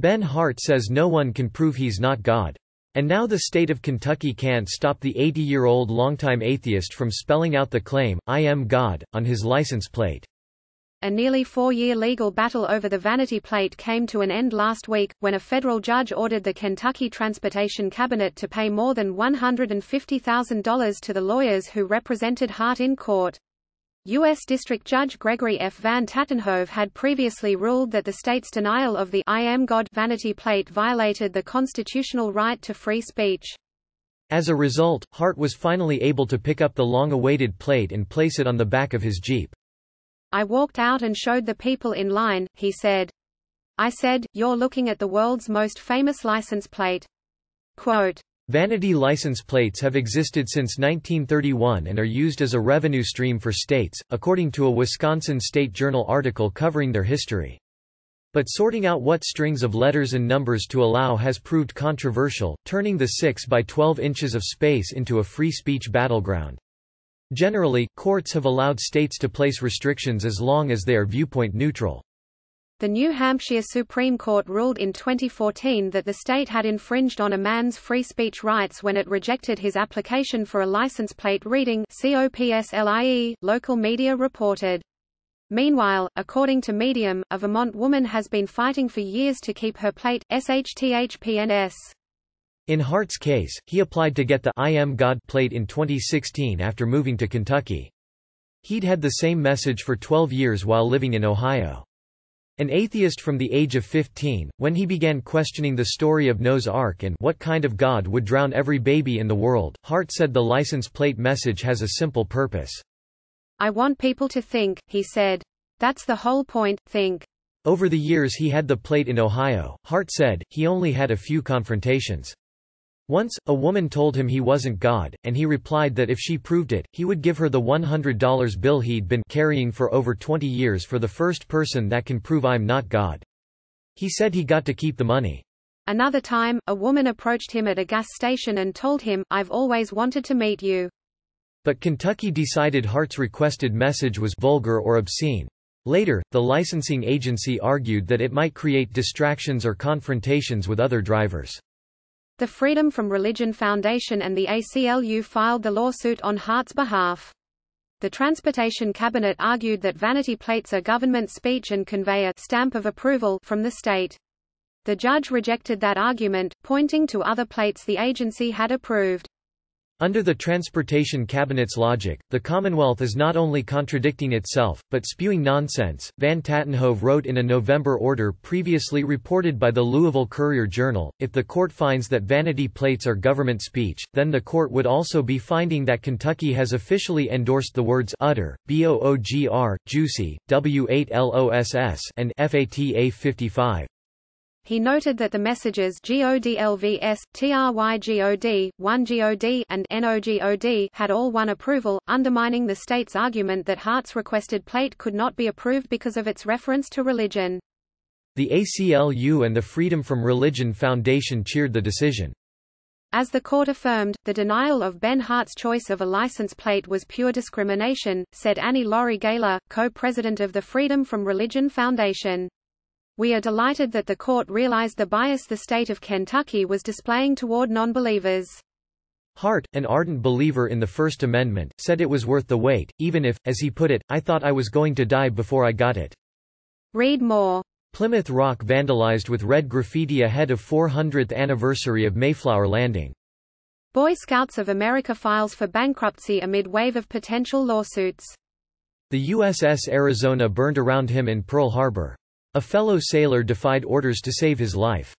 Ben Hart says no one can prove he's not God. And now the state of Kentucky can't stop the 80-year-old longtime atheist from spelling out the claim, I am God, on his license plate. A nearly four-year legal battle over the vanity plate came to an end last week, when a federal judge ordered the Kentucky Transportation Cabinet to pay more than $150,000 to the lawyers who represented Hart in court. U.S. District Judge Gregory F. Van Tatenhove had previously ruled that the state's denial of the I am God vanity plate violated the constitutional right to free speech. As a result, Hart was finally able to pick up the long-awaited plate and place it on the back of his Jeep. I walked out and showed the people in line, he said. I said, you're looking at the world's most famous license plate. Quote, Vanity license plates have existed since 1931 and are used as a revenue stream for states, according to a Wisconsin State Journal article covering their history. But sorting out what strings of letters and numbers to allow has proved controversial, turning the 6 by 12 inches of space into a free speech battleground. Generally, courts have allowed states to place restrictions as long as they are viewpoint neutral. The New Hampshire Supreme Court ruled in 2014 that the state had infringed on a man's free speech rights when it rejected his application for a license plate reading COPSLIE, local media reported. Meanwhile, according to Medium, a Vermont woman has been fighting for years to keep her plate, SHTHPNS. In Hart's case, he applied to get the I Am God plate in 2016 after moving to Kentucky. He'd had the same message for 12 years while living in Ohio. An atheist from the age of 15, when he began questioning the story of Noah's Ark and what kind of God would drown every baby in the world, Hart said the license plate message has a simple purpose. I want people to think, he said. That's the whole point, think. Over the years he had the plate in Ohio, Hart said, he only had a few confrontations. Once, a woman told him he wasn't God, and he replied that if she proved it, he would give her the $100 bill he'd been carrying for over 20 years for the first person that can prove I'm not God. He said he got to keep the money. Another time, a woman approached him at a gas station and told him, I've always wanted to meet you. But Kentucky decided Hart's requested message was vulgar or obscene. Later, the licensing agency argued that it might create distractions or confrontations with other drivers. The Freedom from Religion Foundation and the ACLU filed the lawsuit on Hart's behalf. The Transportation Cabinet argued that vanity plates are government speech and convey a stamp of approval from the state. The judge rejected that argument, pointing to other plates the agency had approved. Under the Transportation Cabinet's logic, the Commonwealth is not only contradicting itself, but spewing nonsense. Van Tatenhove wrote in a November order previously reported by the Louisville Courier-Journal, if the court finds that vanity plates are government speech, then the court would also be finding that Kentucky has officially endorsed the words utter, boogr, juicy, w8loss and fata 55. He noted that the messages GODLVS, TRYGOD, 1GOD, and NOGOD had all won approval, undermining the state's argument that Hart's requested plate could not be approved because of its reference to religion. The ACLU and the Freedom from Religion Foundation cheered the decision. As the court affirmed, the denial of Ben Hart's choice of a license plate was pure discrimination, said Annie Laurie Gaylor, co-president of the Freedom from Religion Foundation. We are delighted that the court realized the bias the state of Kentucky was displaying toward nonbelievers. Hart, an ardent believer in the First Amendment, said it was worth the wait, even if, as he put it, I thought I was going to die before I got it. Read more. Plymouth Rock vandalized with red graffiti ahead of 400th anniversary of Mayflower Landing. Boy Scouts of America files for bankruptcy amid wave of potential lawsuits. The USS Arizona burned around him in Pearl Harbor. A fellow sailor defied orders to save his life.